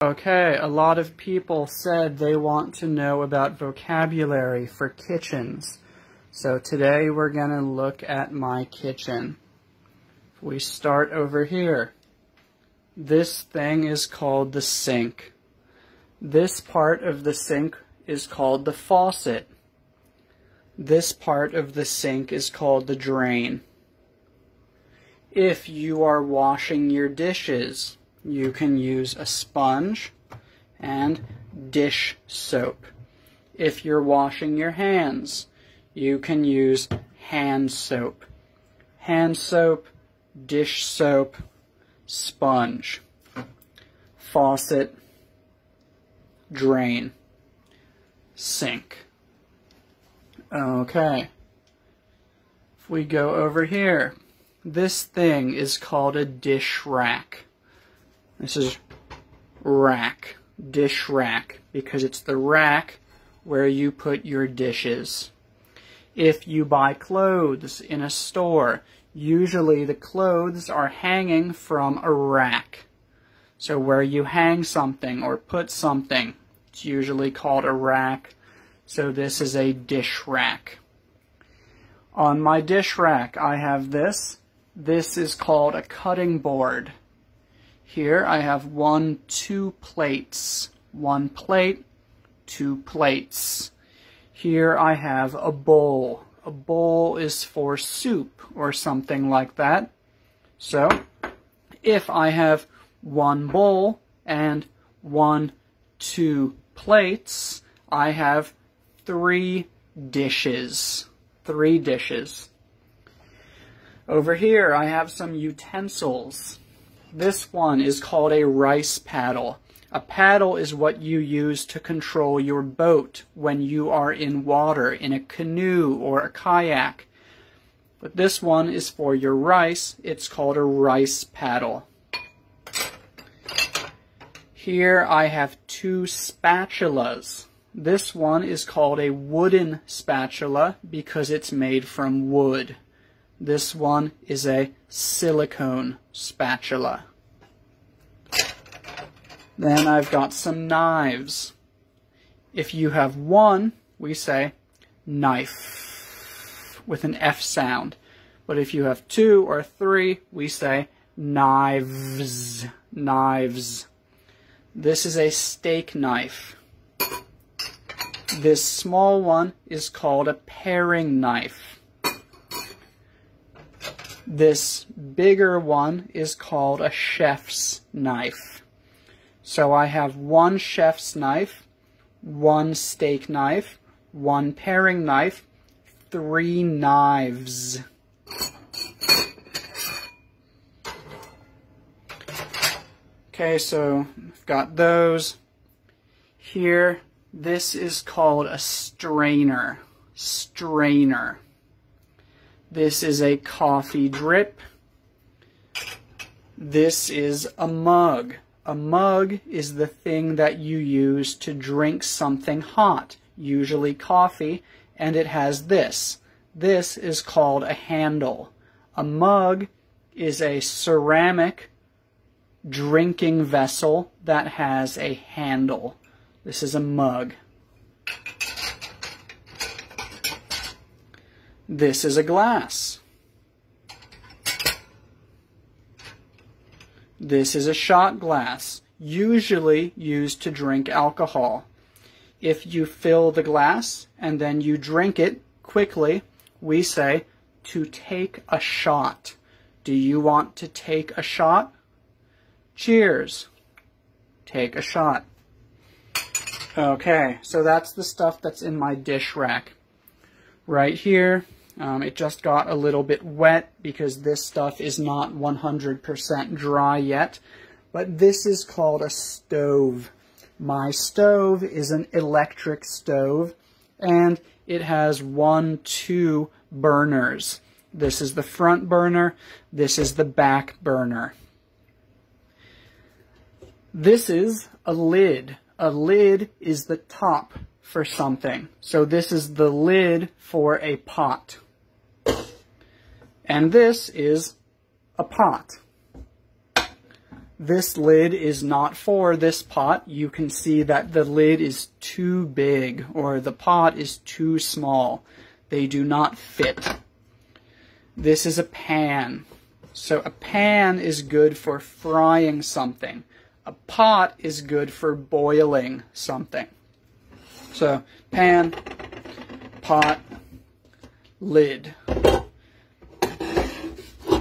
Okay, a lot of people said they want to know about vocabulary for kitchens. So today we're going to look at my kitchen. We start over here. This thing is called the sink. This part of the sink is called the faucet. This part of the sink is called the drain. If you are washing your dishes, you can use a sponge and dish soap. If you're washing your hands, you can use hand soap. Hand soap, dish soap, sponge, faucet, drain, sink. Okay. If we go over here, this thing is called a dish rack. This is rack, dish rack, because it's the rack where you put your dishes. If you buy clothes in a store, usually the clothes are hanging from a rack. So where you hang something or put something, it's usually called a rack. So this is a dish rack. On my dish rack, I have this. This is called a cutting board. Here I have one, two plates. One plate, two plates. Here I have a bowl. A bowl is for soup or something like that. So, if I have one bowl and one, two plates, I have three dishes. Three dishes. Over here I have some utensils. This one is called a rice paddle. A paddle is what you use to control your boat when you are in water, in a canoe or a kayak. But this one is for your rice. It's called a rice paddle. Here I have two spatulas. This one is called a wooden spatula because it's made from wood. This one is a silicone spatula. Then I've got some knives. If you have one, we say knife with an F sound. But if you have two or three, we say knives, knives. This is a steak knife. This small one is called a paring knife. This bigger one is called a chef's knife. So I have one chef's knife, one steak knife, one paring knife, three knives. Okay, so I've got those. Here, this is called a strainer. Strainer. This is a coffee drip. This is a mug. A mug is the thing that you use to drink something hot, usually coffee, and it has this. This is called a handle. A mug is a ceramic drinking vessel that has a handle. This is a mug. This is a glass. This is a shot glass, usually used to drink alcohol. If you fill the glass and then you drink it quickly, we say to take a shot. Do you want to take a shot? Cheers. Take a shot. Okay, so that's the stuff that's in my dish rack. Right here, um, it just got a little bit wet because this stuff is not 100% dry yet. But this is called a stove. My stove is an electric stove and it has one, two burners. This is the front burner. This is the back burner. This is a lid. A lid is the top for something. So this is the lid for a pot. And this is a pot. this lid is not for this pot. You can see that the lid is too big or the pot is too small. They do not fit. This is a pan. So a pan is good for frying something. A pot is good for boiling something. So pan, pot, lid.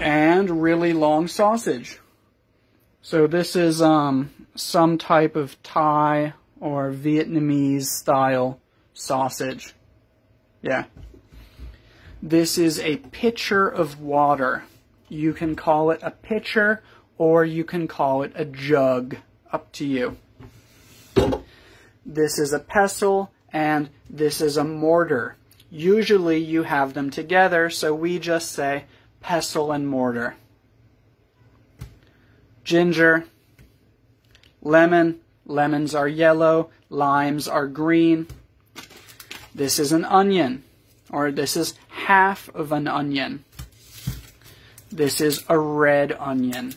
And really long sausage. So this is um, some type of Thai or Vietnamese style sausage. Yeah. This is a pitcher of water. You can call it a pitcher or you can call it a jug. Up to you. This is a pestle and this is a mortar. Usually you have them together, so we just say pestle and mortar ginger, lemon. Lemons are yellow, limes are green. This is an onion, or this is half of an onion. This is a red onion.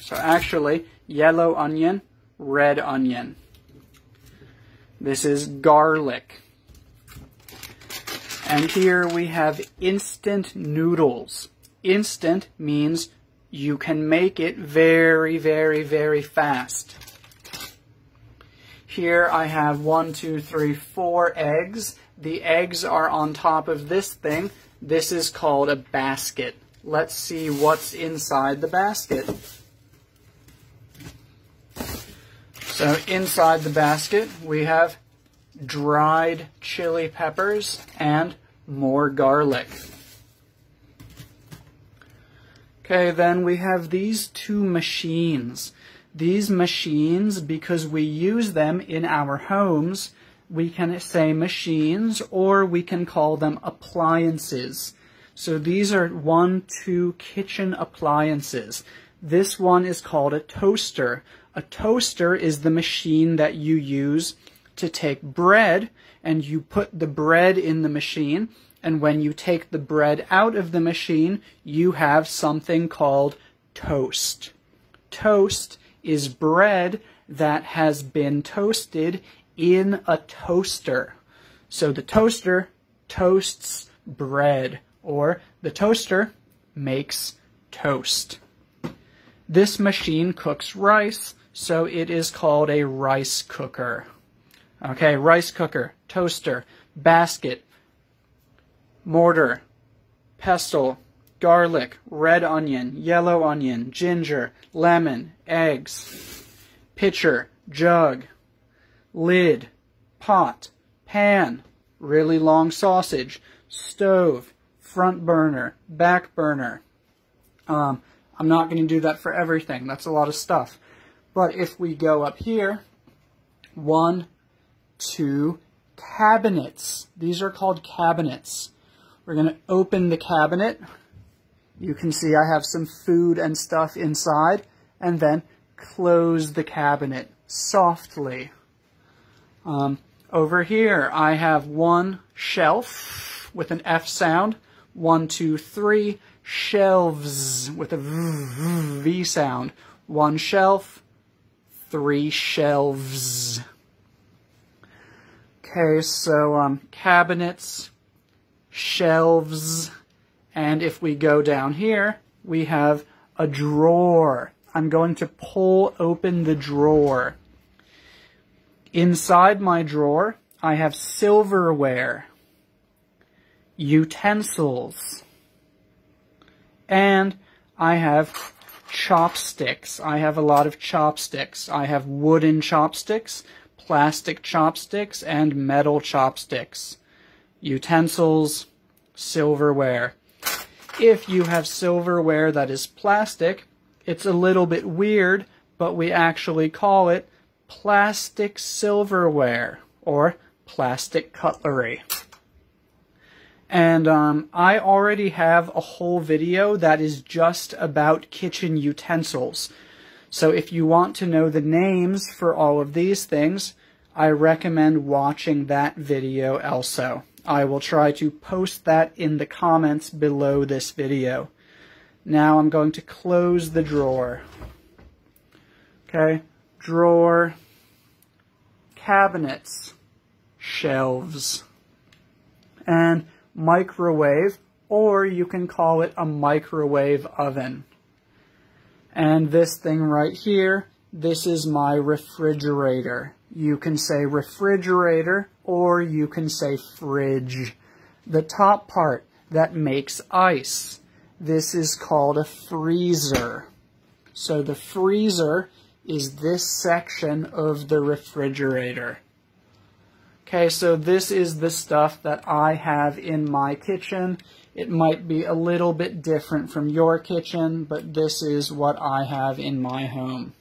So actually, yellow onion, red onion. This is garlic. And here we have instant noodles. Instant means you can make it very, very, very fast. Here I have one, two, three, four eggs. The eggs are on top of this thing. This is called a basket. Let's see what's inside the basket. So inside the basket we have dried chili peppers and more garlic. Okay, then we have these two machines. These machines, because we use them in our homes, we can say machines or we can call them appliances. So these are one, two kitchen appliances. This one is called a toaster. A toaster is the machine that you use to take bread and you put the bread in the machine and when you take the bread out of the machine, you have something called toast. Toast is bread that has been toasted in a toaster. So the toaster toasts bread, or the toaster makes toast. This machine cooks rice, so it is called a rice cooker. Okay, rice cooker, toaster, basket, mortar, pestle, garlic, red onion, yellow onion, ginger, lemon, eggs, pitcher, jug, lid, pot, pan, really long sausage, stove, front burner, back burner. Um, I'm not going to do that for everything. That's a lot of stuff. But if we go up here, one, two, cabinets. These are called cabinets. We're going to open the cabinet. You can see I have some food and stuff inside. And then close the cabinet softly. Um, over here, I have one shelf with an F sound. One, two, three. Shelves with a V, v sound. One shelf, three shelves. Okay, so um, cabinets, shelves, and if we go down here, we have a drawer. I'm going to pull open the drawer. Inside my drawer, I have silverware, utensils, and I have chopsticks. I have a lot of chopsticks. I have wooden chopsticks, plastic chopsticks, and metal chopsticks utensils, silverware. If you have silverware that is plastic, it's a little bit weird, but we actually call it plastic silverware or plastic cutlery. And um, I already have a whole video that is just about kitchen utensils. So if you want to know the names for all of these things, I recommend watching that video also. I will try to post that in the comments below this video. Now I'm going to close the drawer. Okay, drawer, cabinets, shelves, and microwave, or you can call it a microwave oven. And this thing right here, this is my refrigerator. You can say refrigerator or you can say fridge. The top part that makes ice. This is called a freezer. So the freezer is this section of the refrigerator. Okay, so this is the stuff that I have in my kitchen. It might be a little bit different from your kitchen, but this is what I have in my home.